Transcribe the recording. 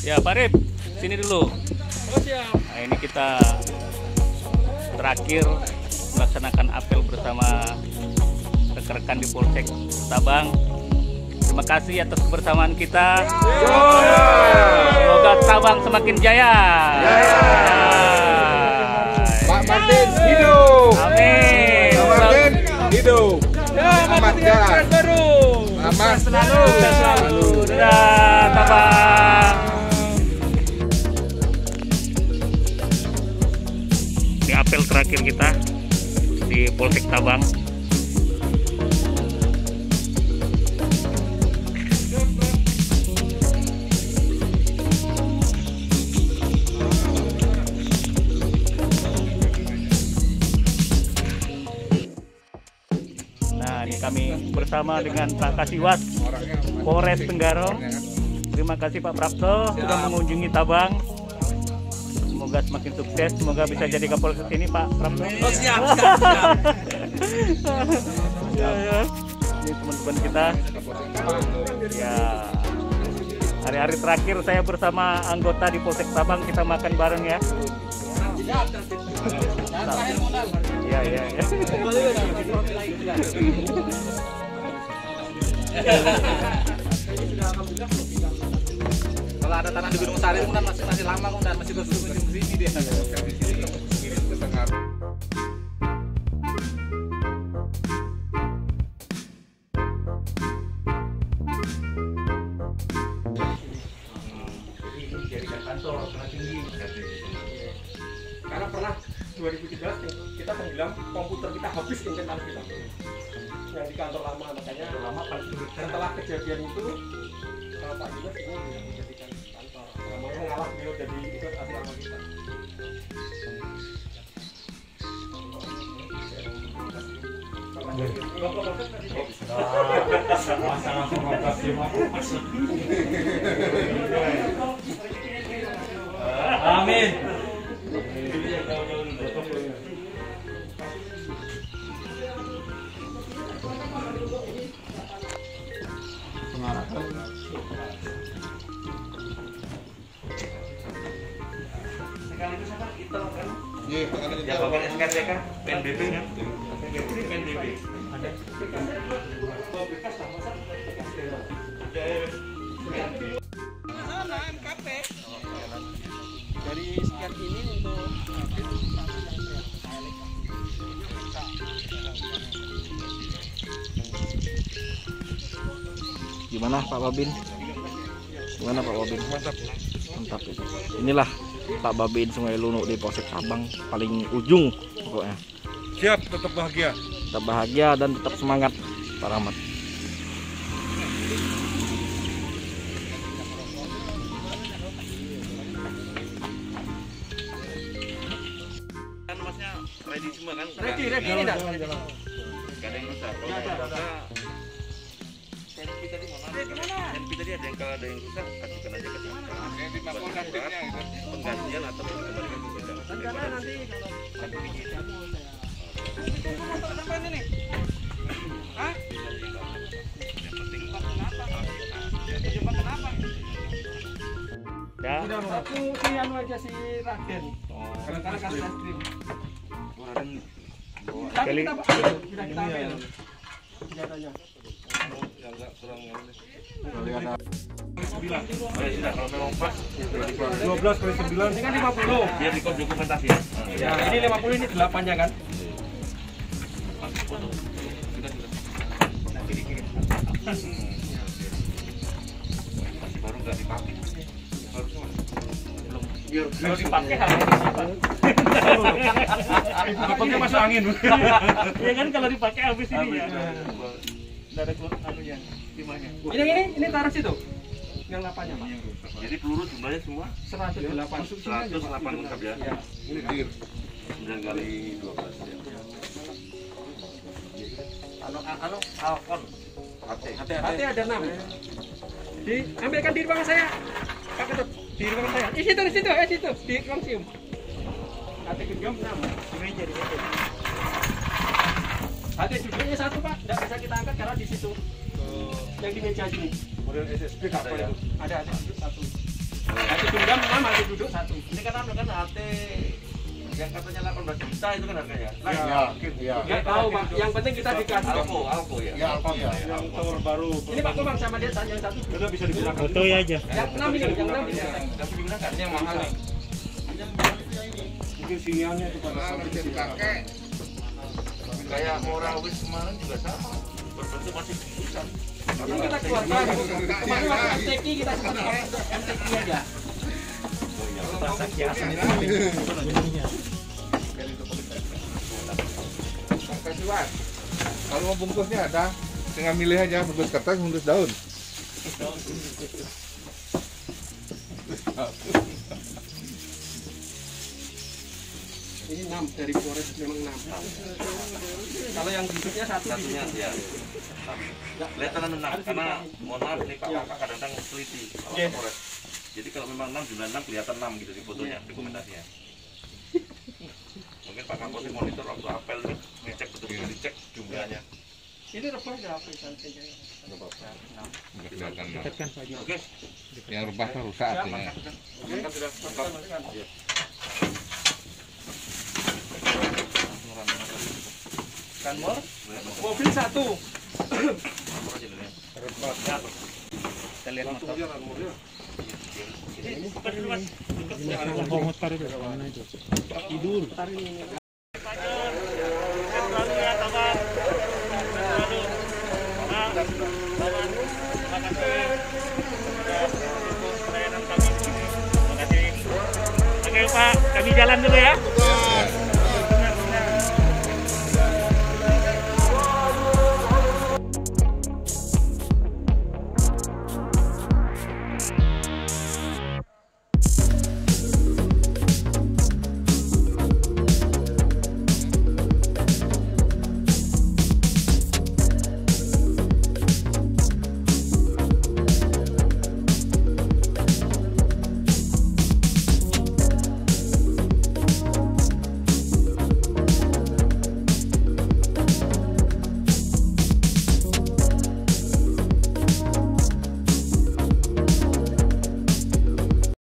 Ya, Pak Rip, sini dulu. Nah, ini kita terakhir melaksanakan apel bersama rekan-rekan di Polsek Tabang. Terima kasih atas kebersamaan kita. Semoga Tabang semakin jaya. Pak Martin hidup. Amin. Pak Martin hidup. Selamat jalan. Selamat Selalu. Sukses selalu. Dadah, Tabang. Apel terakhir kita di Polsek Tabang. Nah, ini kami bersama dengan Pak Kasiwas Polres Tenggarong. Terima kasih Pak Prapto sudah mengunjungi Tabang. Semoga semakin sukses, semoga bisa jadi Kapolres ini Pak Prapto. Oh siap, siap, siap. ya, ya. Ini teman-teman kita. Ya. Hari-hari terakhir saya bersama anggota di Polsek Tabang kita makan bareng ya. Iya, iya, iya. Tanah di Gunung Sari kan masih masih lama kan masih ke sini dia. Karena pernah 2013 kita tenggelam komputer kita habis internet kita yang di kantor lama makanya lama setelah kejadian itu Pak Dinas ini tidak namanya ngalah beliau jadi ikut asrama kita Amin. Iya, tangan Ya kita. pakai SKCK PNBP kan? PNBP. dari sekian ini untuk Gimana Pak Babin? Gimana Pak Babin? Mantap. Mantap itu. Inilah Pak Babin Sungai Lunuk di Polsek Sabang paling ujung pokoknya. Siap, tetap bahagia. Tetap bahagia dan tetap semangat Pak Rahmat. Kan masnya ready semua kan? ready ready ini dah Gak ada yang rusak. Kalau ada yang rusak, tadi mana? Tadi ada yang kalau ada yang rusak kasihkan aja ke sana. Penggantian atau kembalikan ke rencana nanti kalau Ya. udah aku si anu aja si Raden. Karena kasih es krim tapi Kali- kita sudah kita ambil senjatanya Oh ya sudah kalau memang pas 12 kali 9 ini kan 50 biar di dokumentasi ya. ya ini 50 ini 8 nya kan? Masih baru nggak dipakai. Harusnya dipakai. Harus disimpan. Dipakai masuk angin? Ya kan kalau dipakai habis ini ya. Ada keluar timahnya. ini ini ini taruh situ? Yang 8 nya Pak. Jadi peluru jumlahnya semua? 108 108 lengkap ya. ya Ini dir. 9 kali 12 ya. Anu anu Alkon. Hati. Ada 6 di ambilkan di ruangan saya. Pak Ketut di ruangan saya. Di situ di situ. Eh situ. Di ruang sium. Hati genggam 6 di meja di meja hati duduknya satu Pak. Tidak bisa kita angkat karena di situ yang di meja sini Model SSB kapal itu. ada ada satu Satu genggam enam masih duduk satu. Ini kan anu kan HT yang katanya 18 juta itu kan harganya. Nah, Iya, iya. Nggak tahu pak. Yang penting kita dikasih. Alko, Alko ya. Ya, ya? Yang tower baru. Ini pak Komang sama dia yang satu. Sudah bisa digunakan. Foto ya aja. Yang enam ini, yang enam ini. Tapi digunakan yang mahal nih. Mungkin sinyalnya itu pada dipakai. Kayak Mora Wis kemarin juga sama. Berbentuk masih besar. Ini kita keluarkan. Kemarin waktu MTQ kita sempat pakai MTQ aja. Kasih Wan. Kalau mau bungkusnya ada, tinggal milih aja bungkus kertas, bungkus daun. Ini enam dari Polres memang enam. Kalau yang duduknya satu Satunya ya. Kelihatan enam karena mohon maaf nih Pak Kakak kadang-kadang teliti Pak Kapolres. Jadi kalau memang 6 jumlah 6 kelihatan 6 gitu di fotonya, dokumentasinya. Mungkin Pak Kapolres monitor waktu apel nih, ngecek betul-betul dicek jumlahnya. Ini rebah berapa santai Nggak kelihatan. Oke, Yang rebah kan rusak artinya. kan sudah mantap. Iya. Kan mor? Mobil satu. Lapor aja dulu ya. Kita lihat motor. Ini bukan dulu mas. Selalu ya, Taman. Selalu. Nah, Taman. Terima kasih. Sudah mendukung pelayanan kami di sini. Terima kasih. Oke Pak, kami jalan dulu ya.